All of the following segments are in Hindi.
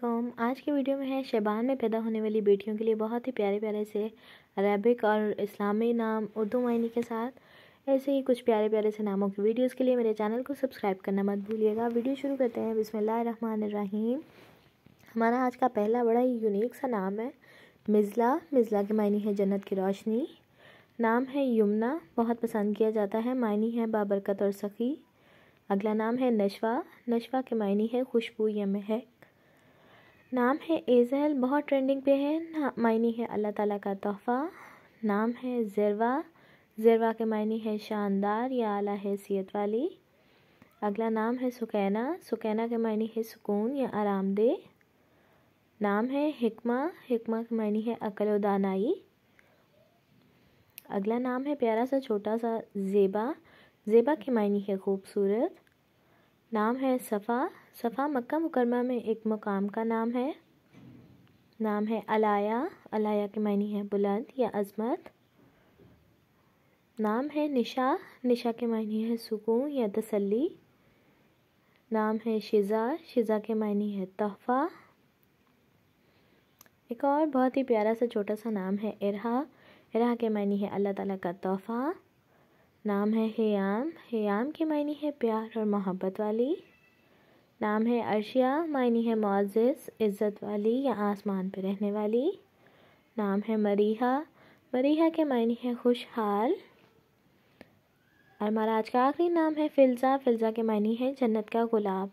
कॉम आज की वीडियो में है शबान में पैदा होने वाली बेटियों के लिए बहुत ही प्यारे प्यारे से अरबिक और इस्लामी नाम उर्दू मायनी के साथ ऐसे ही कुछ प्यारे प्यारे से नामों की वीडियोस के लिए मेरे चैनल को सब्सक्राइब करना मत भूलिएगा। वीडियो शुरू करते हैं। बिसमीम हमारा आज का पहला बड़ा ही यूनिक सा नाम है मिज़ला। मिज़ला के मायनी है जन्नत की रोशनी। नाम है यमुना। बहुत पसंद किया जाता है। मायनी है बाबरकत और सखी। अगला नाम है नशवा। नशवा के मायनी है खुशबू या महक। नाम है एज़ल, बहुत ट्रेंडिंग पे है। मायनी है अल्लाह ताला का तोहफ़ा। नाम है ज़रवा। ज़रवा के मायनी है शानदार, या आला हैसियत वाली। अगला नाम है सुकैना। सुकैना के मायनी है सुकून या आरामदेह। नाम है हिकमा। हिकमा के मायनी है अकल दानाई। अगला नाम है प्यारा सा छोटा सा ज़ेबा। ज़ेबा के मायनी है खूबसूरत। नाम है सफ़ा। सफ़ा मक्का मुकरमा में एक मकाम का नाम है। नाम है अलाया। अलाया के मायनी है बुलंद या अजमत। नाम है निशा। निशा के मायनी है सुकून या तसल्ली। नाम है शिज़ा। शिज़ा के मायनी है तोहफ़ा। एक और बहुत ही प्यारा सा छोटा सा नाम है इरहा। इरहा के मायनी है अल्लाह ताला का तोहफ़ा। नाम है हेयाम। हेयाम की मायनी है प्यार और मोहब्बत वाली। नाम है अर्शिया। मायनी है मुआज़ इज़्ज़त वाली या आसमान पर रहने वाली। नाम है मरीहा। मरीहा के मायनी है खुशहाल। और हमारा आज का आखिरी नाम है फ़िल्ज़ा। फ़िल्ज़ा के मायनी है जन्नत का गुलाब।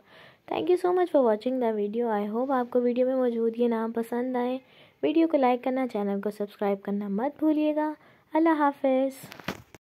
Thank you so much for watching the video I hope आपको वीडियो में मौजूद ये नाम पसंद आए। वीडियो को लाइक करना चैनल को सब्सक्राइब करना मत भूलिएगा। अल्लाह हाफिज़।